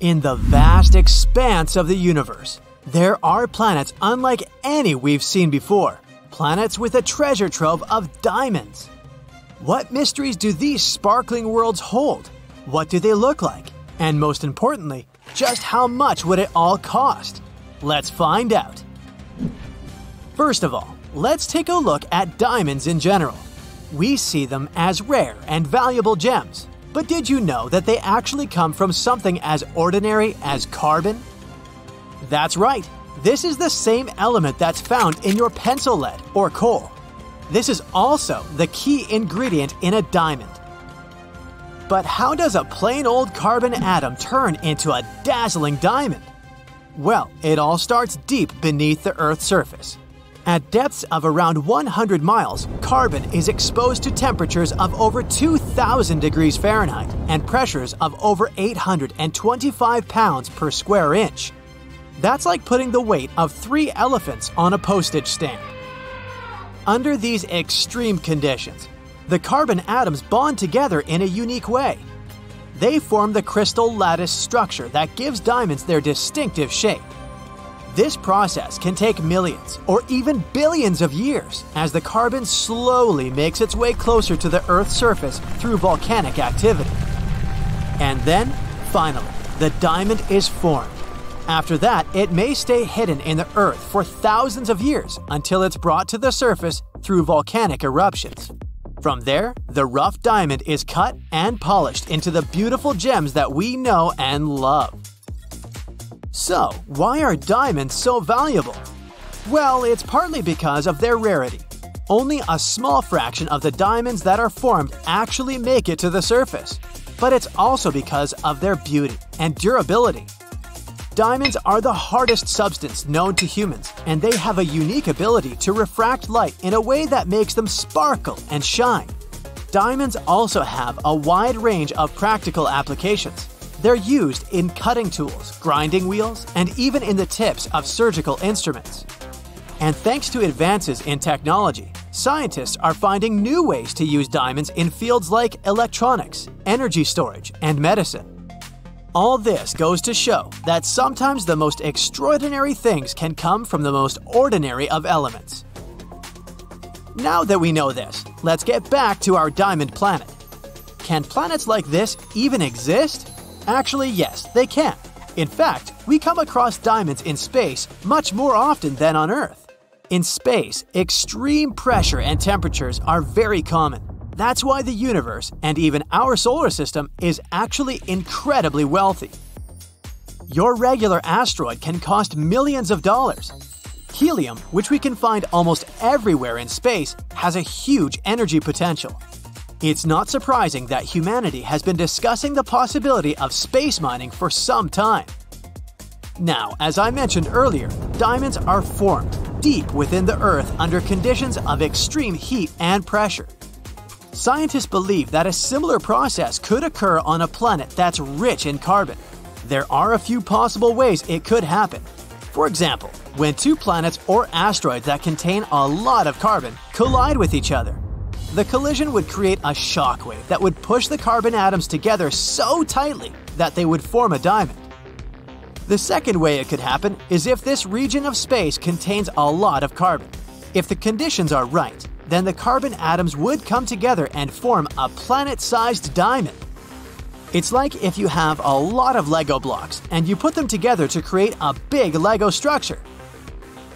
In the vast expanse of the universe, there are planets unlike any we've seen before. Planets with a treasure trove of diamonds. What mysteries do these sparkling worlds hold? What do they look like? And most importantly, just how much would it all cost? Let's find out. First of all, let's take a look at diamonds in general. We see them as rare and valuable gems, but did you know that they actually come from something as ordinary as carbon? That's right, this is the same element that's found in your pencil lead or coal. This is also the key ingredient in a diamond. But how does a plain old carbon atom turn into a dazzling diamond? Well, it all starts deep beneath the Earth's surface. At depths of around 100 miles, carbon is exposed to temperatures of over 2,000 degrees Fahrenheit and pressures of over 825 pounds per square inch. That's like putting the weight of three elephants on a postage stamp. Under these extreme conditions, the carbon atoms bond together in a unique way. They form the crystal lattice structure that gives diamonds their distinctive shape. This process can take millions or even billions of years as the carbon slowly makes its way closer to the Earth's surface through volcanic activity. And then, finally, the diamond is formed. After that, it may stay hidden in the Earth for thousands of years until it's brought to the surface through volcanic eruptions. From there, the rough diamond is cut and polished into the beautiful gems that we know and love. So, why are diamonds so valuable? Well, it's partly because of their rarity. Only a small fraction of the diamonds that are formed actually make it to the surface. But it's also because of their beauty and durability. Diamonds are the hardest substance known to humans, and they have a unique ability to refract light in a way that makes them sparkle and shine. Diamonds also have a wide range of practical applications. They're used in cutting tools, grinding wheels, and even in the tips of surgical instruments. And thanks to advances in technology, scientists are finding new ways to use diamonds in fields like electronics, energy storage, and medicine. All this goes to show that sometimes the most extraordinary things can come from the most ordinary of elements. Now that we know this, let's get back to our diamond planet. Can planets like this even exist? Actually, yes, they can. In fact, we come across diamonds in space much more often than on Earth. In space, extreme pressure and temperatures are very common. That's why the universe, and even our solar system, is actually incredibly wealthy. Your regular asteroid can cost millions of dollars. Helium, which we can find almost everywhere in space, has a huge energy potential. It's not surprising that humanity has been discussing the possibility of space mining for some time. Now, as I mentioned earlier, diamonds are formed deep within the Earth under conditions of extreme heat and pressure. Scientists believe that a similar process could occur on a planet that's rich in carbon. There are a few possible ways it could happen. For example, when two planets or asteroids that contain a lot of carbon collide with each other. The collision would create a shockwave that would push the carbon atoms together so tightly that they would form a diamond. The second way it could happen is if this region of space contains a lot of carbon. If the conditions are right, then the carbon atoms would come together and form a planet sized diamond. It's like if you have a lot of Lego blocks and you put them together to create a big Lego structure.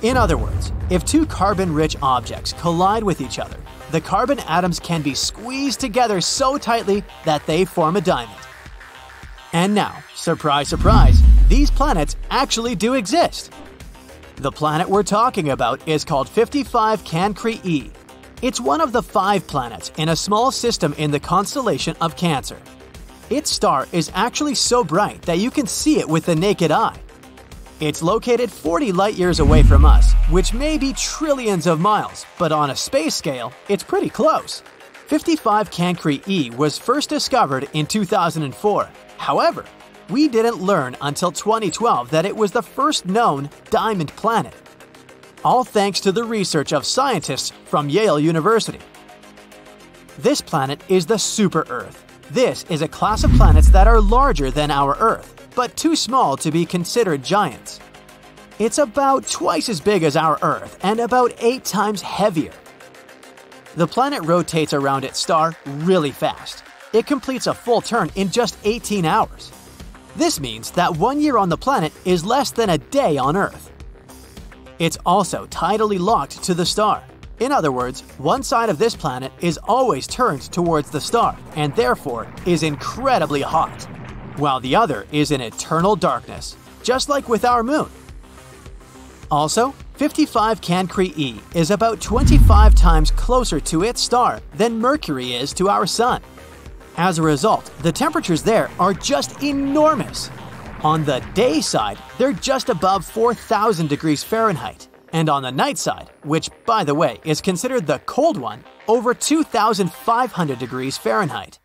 In other words, if two carbon rich objects collide with each other, the carbon atoms can be squeezed together so tightly that they form a diamond. And now, surprise, surprise, these planets actually do exist. The planet we're talking about is called 55 Cancri e. It's one of the five planets in a small system in the constellation of Cancer. Its star is actually so bright that you can see it with the naked eye. It's located 40 light years away from us, which may be trillions of miles, but on a space scale, it's pretty close. 55 Cancri e was first discovered in 2004. However, we didn't learn until 2012 that it was the first known diamond planet. All thanks to the research of scientists from Yale University. This planet is the Super Earth. This is a class of planets that are larger than our Earth. but too small to be considered giants. It's about twice as big as our Earth and about 8 times heavier. The planet rotates around its star really fast. It completes a full turn in just 18 hours. This means that one year on the planet is less than a day on Earth. It's also tidally locked to the star. In other words, one side of this planet is always turned towards the star and therefore is incredibly hot, while the other is in eternal darkness, just like with our moon. Also, 55 Cancri e is about 25 times closer to its star than Mercury is to our Sun. As a result, the temperatures there are just enormous. On the day side, they're just above 4,000 degrees Fahrenheit, and on the night side, which, by the way, is considered the cold one, over 2,500 degrees Fahrenheit.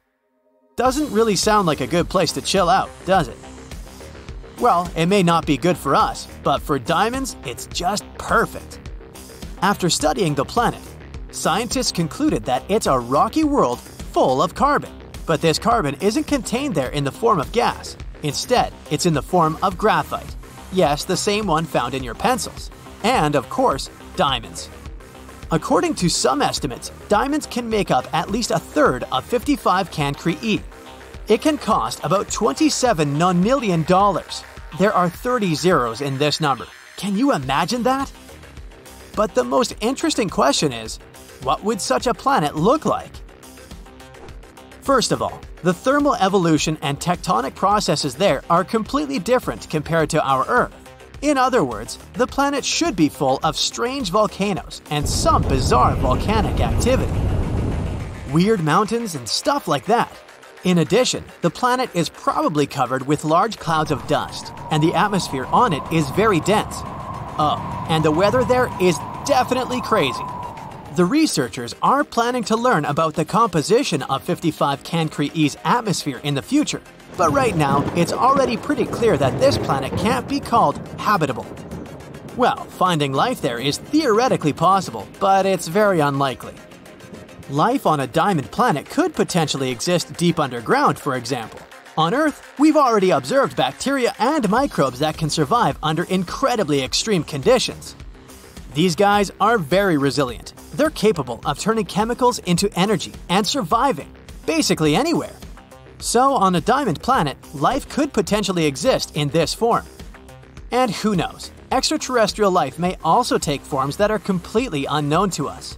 Doesn't really sound like a good place to chill out, does it? Well, it may not be good for us, but for diamonds, it's just perfect. After studying the planet, scientists concluded that it's a rocky world full of carbon. But this carbon isn't contained there in the form of gas. Instead, it's in the form of graphite. Yes, the same one found in your pencils. And, of course, diamonds. According to some estimates, diamonds can make up at least a third of 55 Cancri E. It can cost about 27 nonillion dollars. There are 30 zeros in this number. Can you imagine that? But the most interesting question is, what would such a planet look like? First of all, the thermal evolution and tectonic processes there are completely different compared to our Earth. In other words, the planet should be full of strange volcanoes and some bizarre volcanic activity. Weird mountains and stuff like that. In addition, the planet is probably covered with large clouds of dust, and the atmosphere on it is very dense. Oh, and the weather there is definitely crazy. The researchers are planning to learn about the composition of 55 Cancri E's atmosphere in the future, but right now it's already pretty clear that this planet can't be called habitable. Well, finding life there is theoretically possible, but it's very unlikely. Life on a diamond planet could potentially exist deep underground, for example. On Earth, we've already observed bacteria and microbes that can survive under incredibly extreme conditions. These guys are very resilient. They're capable of turning chemicals into energy and surviving, basically anywhere. So, on a diamond planet, life could potentially exist in this form. And who knows, extraterrestrial life may also take forms that are completely unknown to us.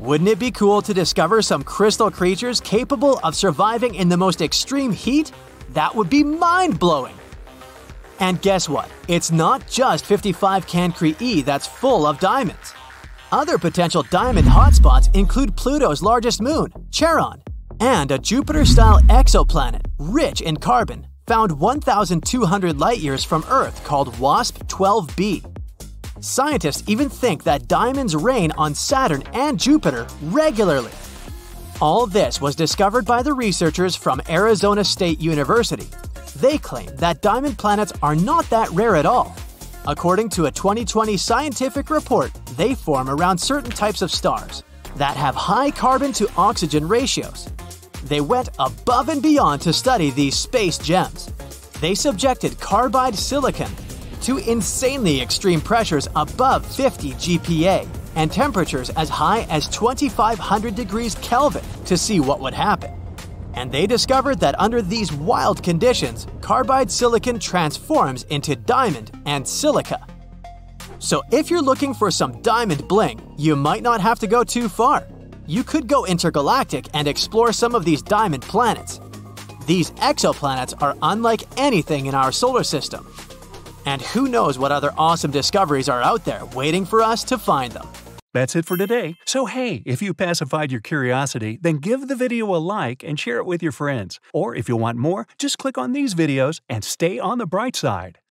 Wouldn't it be cool to discover some crystal creatures capable of surviving in the most extreme heat? That would be mind blowing! And guess what? It's not just 55 Cancri E that's full of diamonds. Other potential diamond hotspots include Pluto's largest moon, Charon, and a Jupiter-style exoplanet rich in carbon found 1,200 light-years from Earth called WASP-12b. Scientists even think that diamonds rain on Saturn and Jupiter regularly. All this was discovered by the researchers from Arizona State University. They claim that diamond planets are not that rare at all, According to a 2020 scientific report, they form around certain types of stars that have high carbon to oxygen ratios. They went above and beyond to study these space gems. They subjected carbide silicon to insanely extreme pressures above 50 GPa and temperatures as high as 2500 degrees Kelvin to see what would happen and they discovered that under these wild conditions, carbide silicon transforms into diamond and silica. So if you're looking for some diamond bling, you might not have to go too far. You could go intergalactic and explore some of these diamond planets. These exoplanets are unlike anything in our solar system. And who knows what other awesome discoveries are out there waiting for us to find them. That's it for today. So hey, if you pacified your curiosity, then give the video a like and share it with your friends. Or if you want more, just click on these videos and stay on the bright side.